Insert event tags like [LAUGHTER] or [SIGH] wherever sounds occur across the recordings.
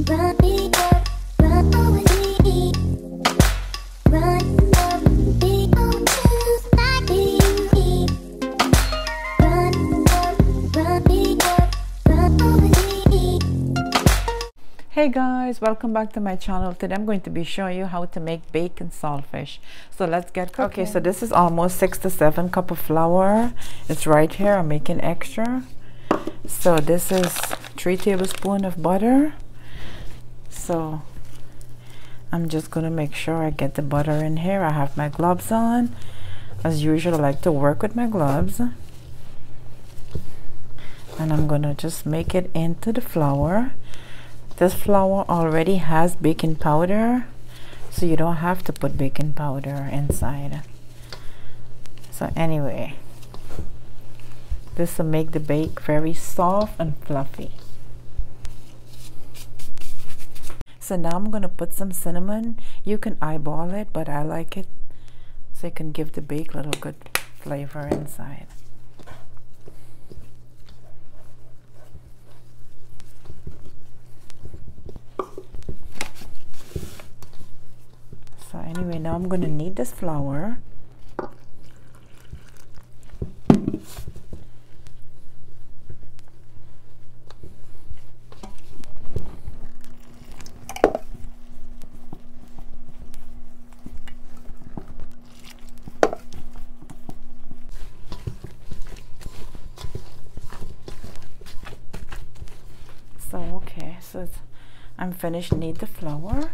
Hey guys, welcome back to my channel. Today I'm going to be showing you how to make bake and saltfish. So let's get cooking. Okay, so this is almost six to seven cup of flour. It's right here. I'm making extra. So this is three tablespoon of butter. So I'm just gonna make sure I get the butter in here. I have my gloves on. As usual, I like to work with my gloves. And I'm gonna just make it into the flour. This flour already has baking powder, so you don't have to put baking powder inside. So anyway, this will make the bake very soft and fluffy. So now I'm going to put some cinnamon. You can eyeball it, but I like it so it can give the bake a little good flavor inside. So anyway, now I'm going to knead this flour. So okay, so I'm finished knead the flour.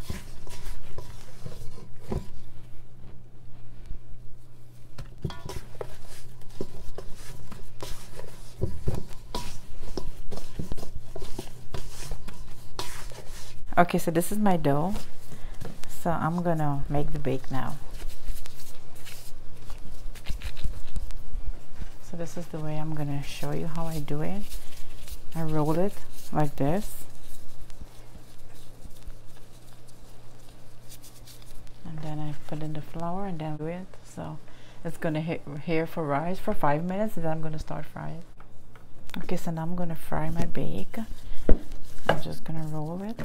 Okay, so this is my dough. So I'm gonna make the bake now. So this is the way I'm gonna show you how I do it. I roll it like this. And then I put in the flour and then do it. So it's gonna hit here for rise for five minutes and then I'm gonna start frying. Okay, so now I'm gonna fry my bake. I'm just gonna roll it.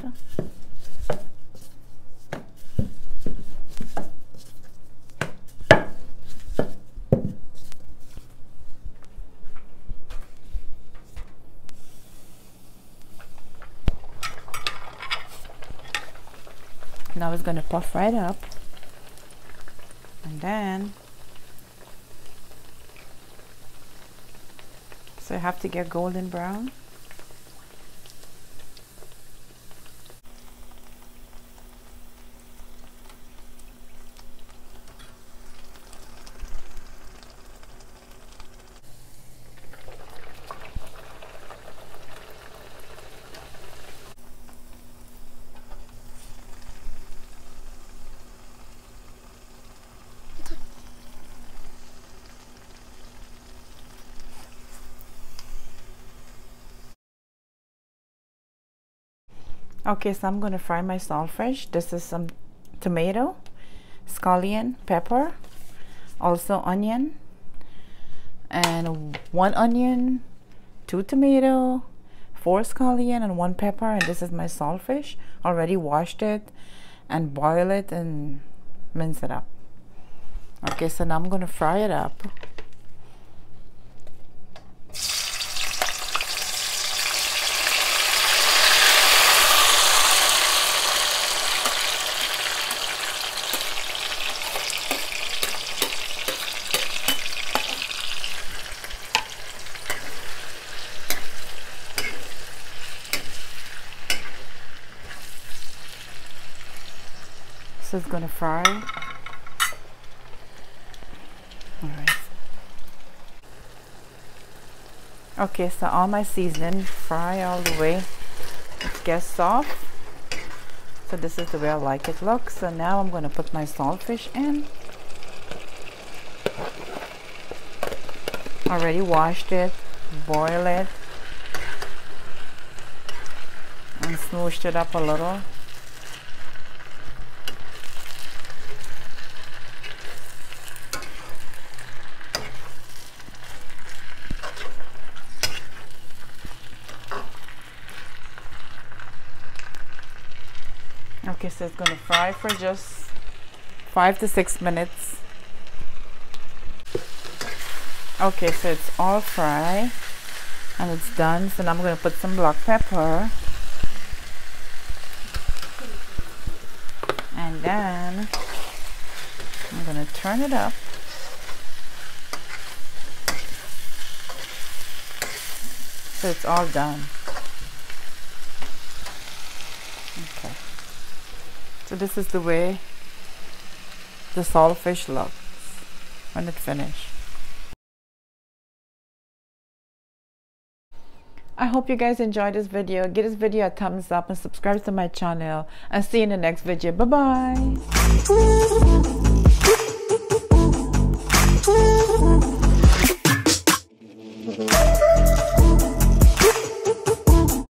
Now it's gonna puff right up. And then so you have to get golden brown. Okay, so I'm going to fry my saltfish. This is some tomato, scallion, pepper, also onion, and one onion, two tomato, four scallion, and one pepper. And this is my saltfish. Already washed it and boil it and mince it up. Okay, so now I'm going to fry it up. So it's gonna fry. Alright. Okay, so all my seasoning fry all the way. It gets soft. So this is the way I like it look. So now I'm gonna put my saltfish in. Already washed it, boil it, and smooshed it up a little. Okay, so it's gonna fry for just five to six minutes. Okay, so it's all fried and it's done. So now I'm gonna put some black pepper. And then I'm gonna turn it up. So it's all done. Okay. So this is the way the saltfish looks when it finished. I hope you guys enjoyed this video. Give this video a thumbs up and subscribe to my channel. And see you in the next video. Bye bye. [LAUGHS]